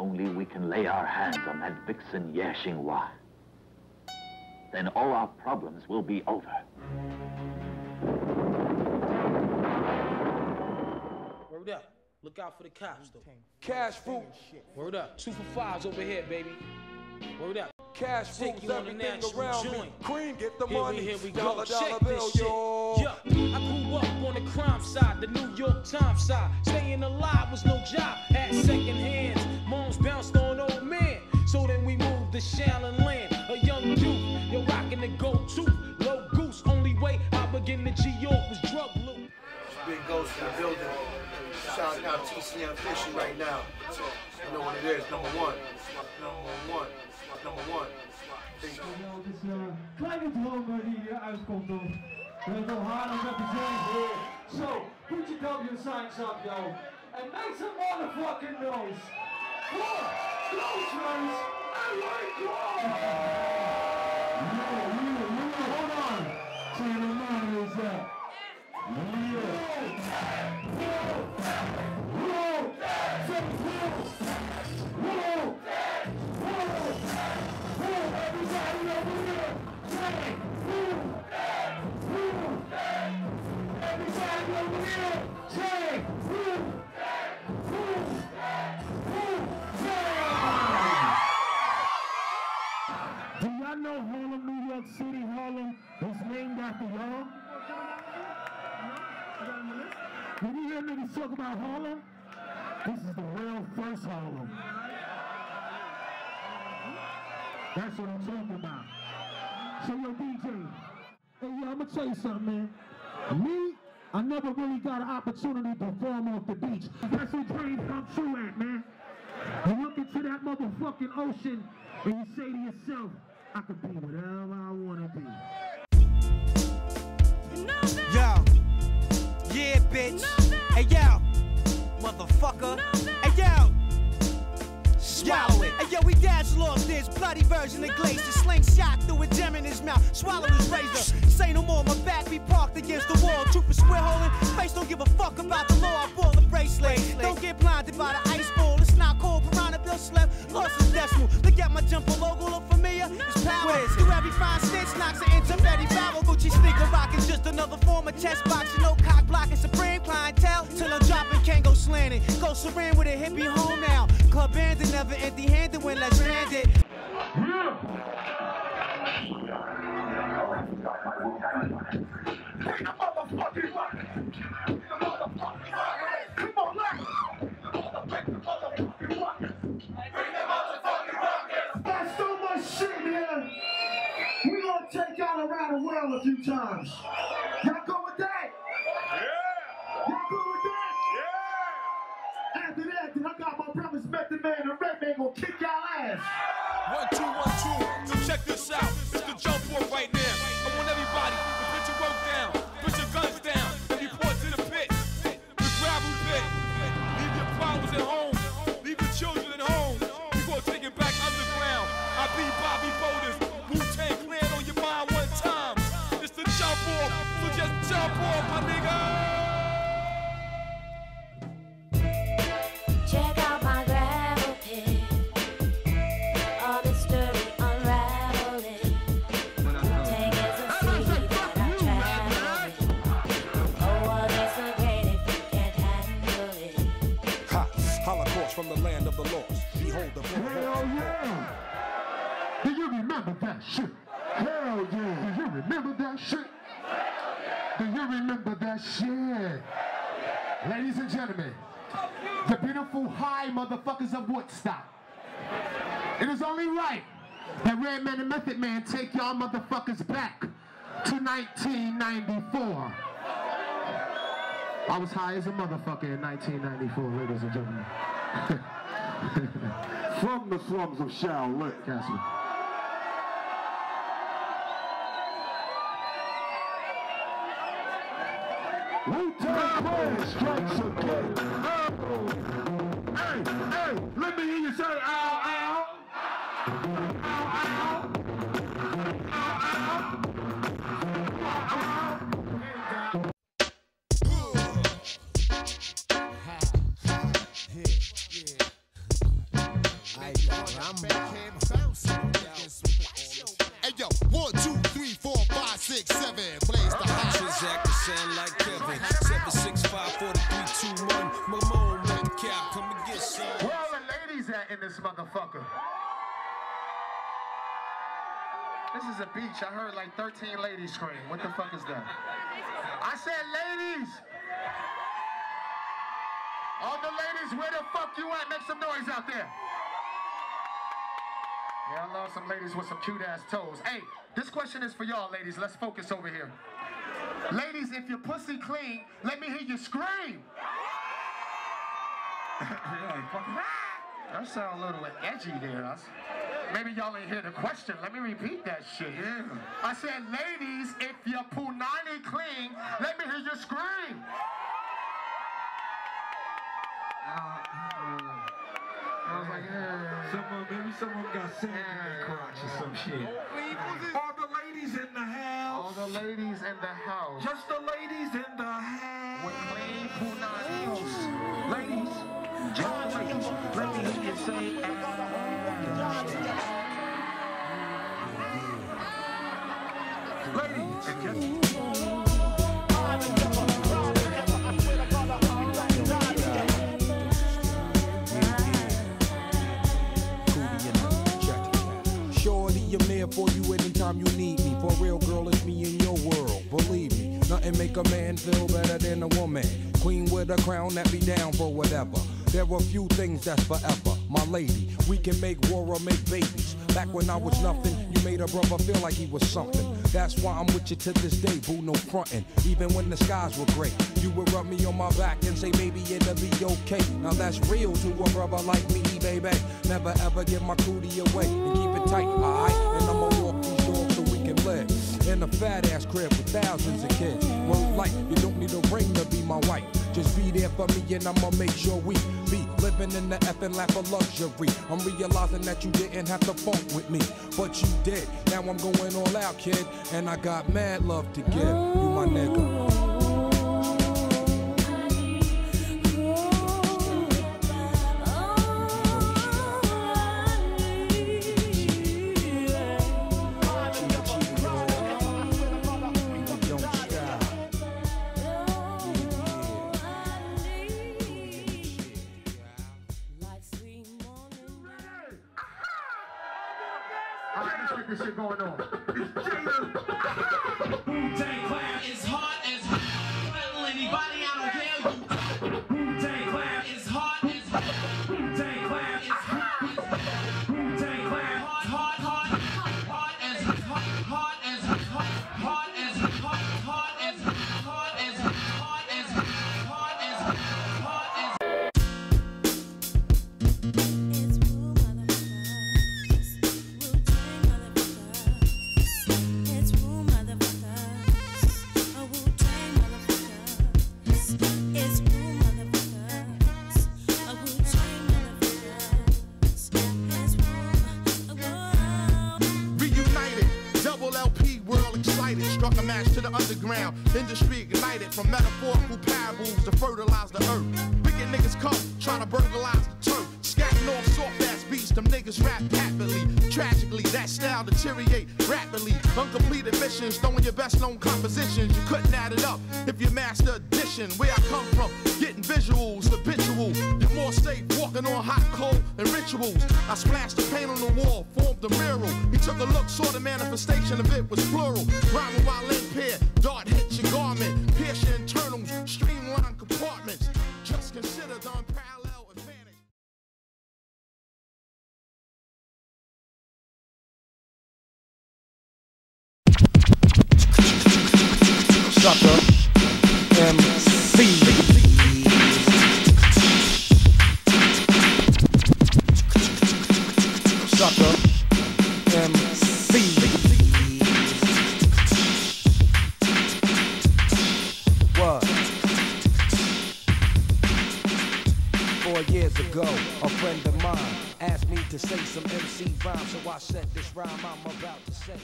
only we can lay our hands on that vixen Ye Xinghua, then all our problems will be over. Word up. Look out for the cops, though. Cash fruit. Word up. Two for fives over here, baby. Word up. Cash Take fruits, you on a everything national around joint. me. Cream, get the Here money. we, here we dollar, go. dollar Check bill, this shit. yo. Yeah, I grew up on the crime side, the New York Times side. Staying alive was no job. Had second hands. Moms bounced on old man. So then we moved to Shaolin Land. A young youth, you're rocking the go-to. Low goose, only way I begin to G-York was drug loot. Big Ghost in the building. Shout out TCM Fishy right now. You know what it is. Number one. Number one. Number one. Thank you. Ja, het is een kleine dromer die hier uitkomt toch. We hebben al Haarlem represent. So, put your W signs up, yo. And make some motherfucking noise. Hold on. Do niggas talk about Harlem, this is the real first Harlem. That's what I'm talking about. So yo, DJ, hey yo, I'ma tell you something, man. Me, I never really got an opportunity to perform off the beach. That's what dreams come true at, man. You look into that motherfucking ocean and you say to yourself, I could be whatever I wanna be. This bloody version of glaze. The slingshot through a gem in his mouth. Swallow his razor. Say no more. My back be parked against the wall. Is square holding. Face don't give a fuck about the law. I ball the bracelet. Don't get blinded by the ice ball. It's not cold. Piranha Bill slept. Lost his decimal. Look at my jumper logo. Look familiar. It's power. Is? Do every fine stitch knocks an inch of Betty Barrel. Gucci sneaker rockin' just another form of chest boxing. No cock blocking. Supreme clientele. Till I'm dropping. Can't go slanting. Go serene with a hippie home now. Club bandit never empty handed shit, man. We gonna take y'all around the world a few times. Y'all go with that? Yeah. Y'all go with that? Yeah. After that, then I got my brothers Method Man and Red Man gonna kick y'all ass. One, two, one, from the land of the lost. Behold the Hell yeah! Do you remember that shit? Hell yeah! Do you remember that shit? Do you remember that shit? Ladies and gentlemen, the beautiful high motherfuckers of Woodstock. It is only right that Redman and Method Man take y'all motherfuckers back to 1994. I was high as a motherfucker in 1994, ladies and gentlemen. From the slums of Shaolin. Castle. Wu-Tang Clan strikes again. Oh. Hey, hey, in this motherfucker. This is a beach. I heard like 13 ladies scream. What the fuck is that? I said ladies! All the ladies, where the fuck you at? Make some noise out there. Yeah, I love some ladies with some cute ass toes. Hey, this question is for y'all, ladies. Let's focus over here. Ladies, if your pussy clean, let me hear you scream. that sound a little edgy there. That's- Maybe y'all ain't hear the question. Let me repeat that shit. Yeah. I said, ladies, if your punani clean, let me hear you scream. I was like, yeah. Someone, maybe someone got sand in their crotch or some shit. All the ladies in the house. All the ladies in the house. Just the ladies There for you anytime you need me. For real, girl, it's me in your world. Believe me, nothing make a man feel better than a woman. Queen with a crown that be down for whatever. There are few things that's forever. My lady, we can make war or make babies. Back when I was nothing, you made a brother feel like he was something. That's why I'm with you to this day, boo, no frontin'. Even when the skies were gray, you would rub me on my back and say, baby, it'll be okay. Now that's real to a brother like me, baby. Never ever give my cootie away and keep it tight, alright? And I'ma walk these dogs so we can live in a fat ass crib with thousands of kids. Word like you don't need a ring to be my wife. Just be there for me and I'ma make sure we be living in the effing lap of luxury. I'm realizing that you didn't have to funk with me, but you did. Now I'm going all out, kid, and I got mad love to give. You my nigga. Let's get this shit going on. Wu-Tang Clan is hot to the underground. Industry ignited from metaphorical parables to fertilize the earth. Wicked niggas come, trying to burglarize the turf. Scatting off soft ass beats, them niggas rap happily. Tragically, that style deteriorate rapidly. Uncompleted missions, throwing your best known compositions. You couldn't add it up if you master addition. Where I come from, getting visuals, habitual. You're more safe walking on hot coal and rituals. I splashed the paint on the wall, formed a mural. He took a look, saw the manifestation of it was plural. Rhyming while in dart hits your garment, pierce your ago, a friend of mine asked me to say some MC rhyme, so I said this rhyme I'm about to say.